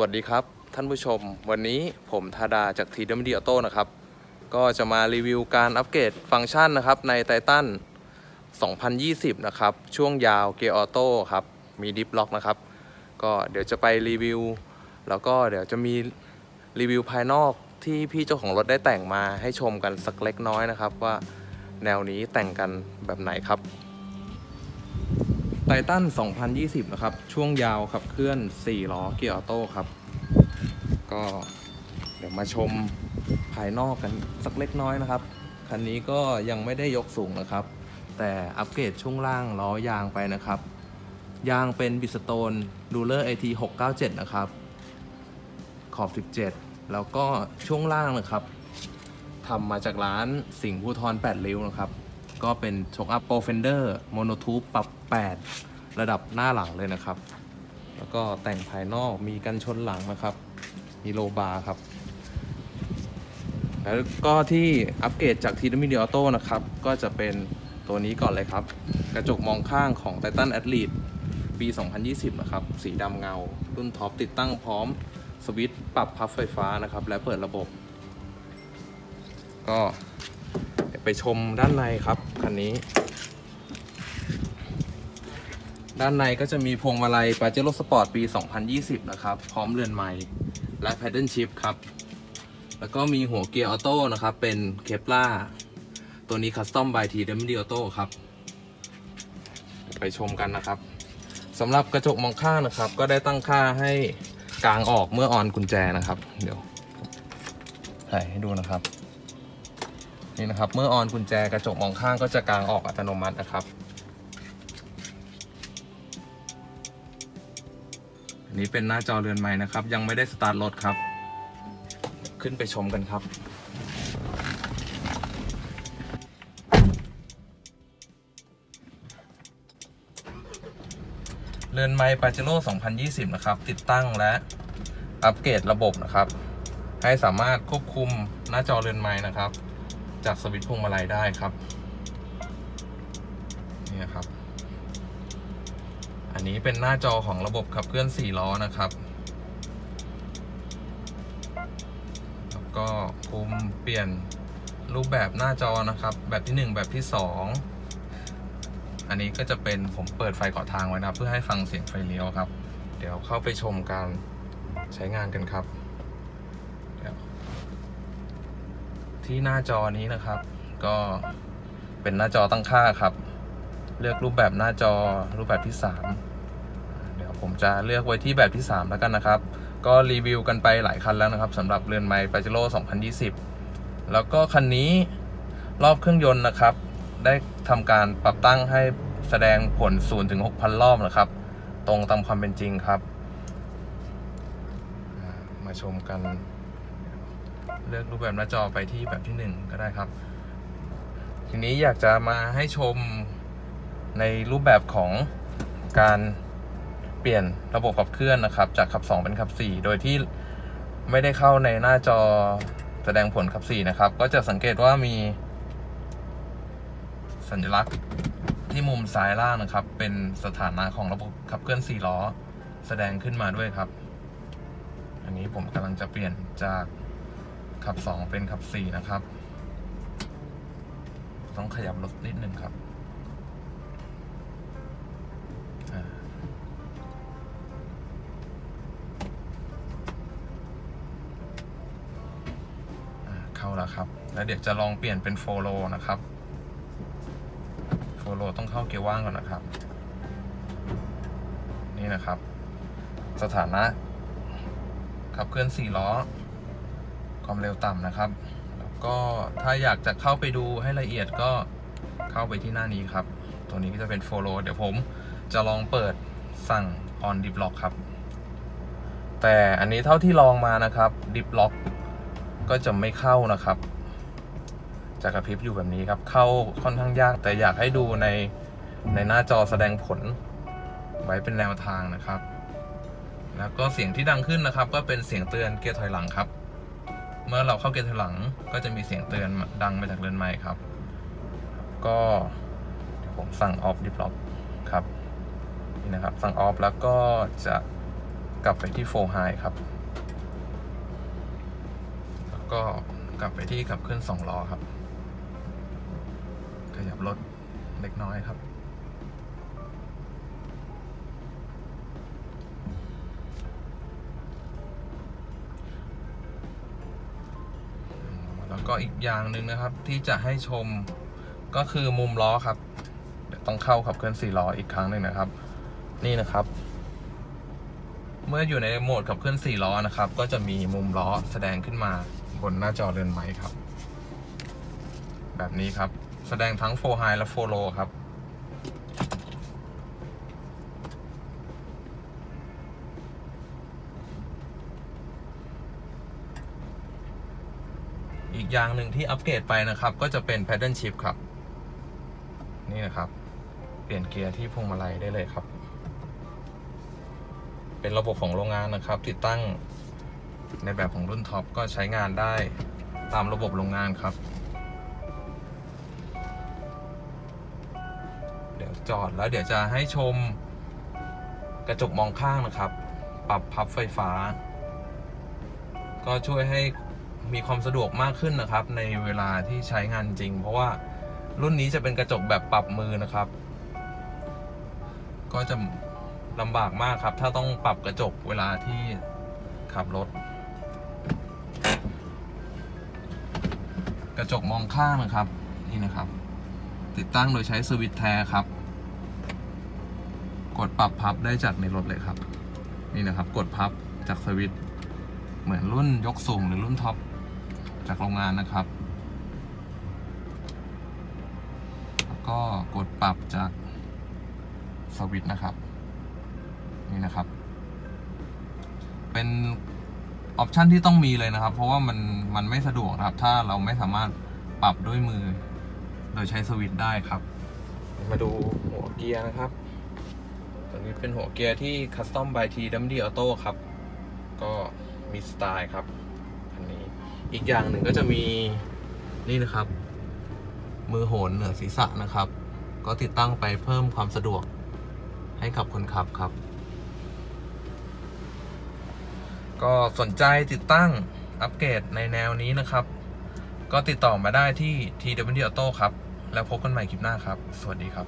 วัสดีครับ ท่านผู้ชม วันนี้ผมธาดาจากทีเดมดีออโต้นะครับ ก็จะมารีวิวการอัปเกรดฟังก์ชันนะครับ ใน Triton 2020 นะครับ ช่วงยาวเกียร์ออโต้ครับ มี diff lock นะครับ ก็เดี๋ยวจะไปรีวิว แล้วก็เดี๋ยวจะมีรีวิวภายนอกที่พี่เจ้าของรถได้แต่งมาให้ชมกันสักเล็กน้อยนะครับ ว่าแนวนี้แต่งกันแบบไหนครับ Triton 2020 นะครับ ช่วงยาวขับเคลื่อน 4 ล้อเกียร์ออโต้ครับ ก็เดี๋ยวมาชมภายนอกกันสักเล็กน้อยนะครับ คันนี้ก็ยังไม่ได้ยกสูงนะครับ แต่อัปเกรดช่วงล่างล้อยางไปนะครับ ยางเป็น Bridgestone Dueler AT 697 นะครับ ขอบ 17 แล้วก็ช่วงล่างนะครับทำมาจากร้านสิงห์ภูทร8ริ้วนะครับ ก็เป็นโช้คอัพ Profender monotube ปรับ 8 ระดับหน้าหลังเลยนะครับ แล้วก็แต่งภายนอกมีกันชนหลังนะครับ มี roll bar ครับ แล้วก็ที่อัปเกรดจากทีดมิดียออโต้นะครับ ก็จะเป็นตัวนี้ก่อนเลยครับ กระจกมองข้างของ Triton Athlete ปี 2020 นะครับ สีดำเงา รุ่นท็อปติดตั้งพร้อมสวิตช์ปรับพับไฟฟ้านะครับ และเปิดระบบ ก็ ไปชมด้านในครับคันนี้ ด้านในก็จะมีพวงมาลัย Pajero Sport ปี 2020 นะครับ พร้อมเรือนไมล์และ Paddle Shift ครับ แล้วก็มีหัวเกียร์ออโต้นะครับ เป็น Kevlar ตัวนี้ custom by TDD Auto ครับ ไปชมกันนะครับสำหรับกระจกมองข้างนะครับ ก็ได้ตั้งค่าให้กางออกเมื่อ on กุญแจนะครับ เดี๋ยวถ่ายให้ดูนะครับ นี่นะครับ เมื่อออนกุญแจกระจกมองข้างก็จะกลางออกอัตโนมัตินะครับอันนี้เป็นหน้าจอเรือนใหม่นะครับ ยังไม่ได้สตาร์ทรถครับ ขึ้นไปชมกันครับเรือนไม้ปาเจโร่2020 นะครับ ติดตั้งและอัปเกรดระบบนะครับ ให้สามารถควบคุมหน้าจอเรือนไม้นะครับ จากสวิตช์พวงมาลัยได้ครับนี่ครับ อันนี้เป็นหน้าจอของระบบขับเคลื่อน4ล้อนะครับ แล้วก็คุมเปลี่ยนรูปแบบหน้าจอนะครับ แบบที่ 1 แบบที่ 2 อันนี้ก็จะเป็นผมเปิดไฟขอทางไว้นะเพื่อให้ฟังเสียงไฟเลี้ยวครับ เดี๋ยวเข้าไปชมการใช้งานกันครับ ที่หน้าจอนี้นะครับ ก็เป็นหน้าจอตั้งค่าครับ เลือกรูปแบบหน้าจอรูปแบบที่ 3 เดี๋ยวผมจะเลือกไว้ที่แบบที่ 3 แล้วกันนะครับ ก็รีวิวกันไปหลายคันแล้วนะครับสำหรับเรือนไม้ปาเจโร่2020 แล้วก็คันนี้รอบเครื่องยนต์นะครับ ได้ทำการปรับตั้งให้แสดงผล0ถึง6,000 รอบนะครับ ตรงตามความเป็นจริงครับ มาชมกัน เลือกรูปแบบหน้าจอไปที่แบบที่ 1 ก็ได้ครับ ทีนี้อยากจะมาให้ชมในรูปแบบของการเปลี่ยนระบบขับเคลื่อนนะครับ จากขับ 2 เป็นขับ 4 โดยที่ไม่ได้เข้าในหน้าจอแสดงผลขับ 4 นะครับ ก็จะสังเกตว่ามี สัญลักษณ์ที่มุมซ้ายล่างนะครับ เป็นสถานะของระบบขับเคลื่อน 4 ล้อ แสดงขึ้นมาด้วยครับ อันนี้ผมกำลังจะเปลี่ยนจาก ขับ 2 เป็นขับ 4 นะครับ ต้องขยับรถนิดนึงครับเข้าแล้วครับ แล้วเดี๋ยวจะลองเปลี่ยนเป็นโฟโลนะครับโฟโลต้องเข้าเกียร์ว่างก่อนนะครับ นี่นะครับ สถานะขับเคลื่อน4ล้อ ความเร็วต่ำนะครับ แล้วก็ถ้าอยากจะเข้าไปดูให้ละเอียดก็เข้าไปที่หน้านี้ครับ ตัวนี้ก็จะเป็นโฟโลเดี๋ยวผมจะลองเปิดสั่ง on deep lock ครับ แต่อันนี้เท่าที่ลองมานะครับ deep lock ก็จะไม่เข้านะครับจะกระพริบอยู่แบบนี้ครับ เข้าค่อนข้างยาก แต่อยากให้ดูในในหน้าจอแสดงผลไว้เป็นแนวทางนะครับ แล้วก็เสียงที่ดังขึ้นนะครับ ก็เป็นเสียงเตือนเกียร์ถอยหลังครับ เมื่อเราเข้าเกียร์ถอยหลังก็จะมีเสียงเตือนดังมาจากเรือนไม้ครับ ก็ผมสั่งออฟดิฟล็อกครับนี่นะครับ สั่งออฟแล้วก็จะกลับไปที่4 High ครับ แล้วก็กลับไปที่ขับเคลื่อน2ล้อครับ ขยับรถเล็กน้อยครับ ก็อีกอย่างหนึ่งนะครับ ที่จะให้ชมก็คือมุมล้อครับต้องเข้าขับเคลื่อนสี่ล้ออีกครั้งหนึ่งนะครับ นี่นะครับ เมื่ออยู่ในโหมดขับเคลื่อนสี่ล้อนะครับ ก็จะมีมุมล้อแสดงขึ้นมาบนหน้าจอเรือนไม้ครับ แบบนี้ครับ แสดงทั้ง4 High และ4 Low ครับ กอย่างหนึ่งที่อัปเกรดไปนะครับ ก็จะเป็น Paddle Shift ครับ นี่นะครับ เปลี่ยนเกียร์ที่พวงมาลัยได้เลยครับ เป็นระบบของโรงงานนะครับ ติดตั้งในแบบของรุ่นท็อปก็ใช้งานได้ตามระบบโรงงานครับ เดี๋ยวจอดแล้วเดี๋ยวจะให้ชมกระจกมองข้างนะครับ ปรับพับไฟฟ้า ก็ช่วยให้ มีความสะดวกมากขึ้นนะครับ ในเวลาที่ใช้งานจริง เพราะว่ารุ่นนี้จะเป็นกระจกแบบปรับมือนะครับ ก็จะลำบากมากครับ ถ้าต้องปรับกระจกเวลาที่ขับรถ กระจกมองข้างนะครับ นี่นะครับ ติดตั้งโดยใช้สวิตช์แท้ครับ กดปรับพับได้จากในรถเลยครับ นี่นะครับ กดพับจากสวิตช์เหมือนรุ่นยกสูงหรือรุ่นท็อป จากโรงงานนะครับ แล้วก็กดปรับจากสวิตช์นะครับ นี่นะครับ เป็นออปชันที่ต้องมีเลยนะครับ เพราะว่ามันมันไม่สะดวกนะครับ ถ้าเราไม่สามารถปรับด้วยมือ โดยใช้สวิตช์ได้ครับ มาดูหัวเกียร์นะครับตัวนี้เป็นหัวเกียร์ที่ Custom by T w d Auto ครับ ก็มีสไตล์ครับ อีกอย่างหนึ่งก็จะมีนี่นะครับ มือโหนเหนือศีรษะนะครับ ก็ติดตั้งไปเพิ่มความสะดวกให้กับคนขับครับ ก็สนใจติดตั้งอัปเกรดในแนวนี้นะครับ ก็ติดต่อมาได้ที่ TW Auto ครับ แล้วพบกันใหม่คลิปหน้าครับ สวัสดีครับ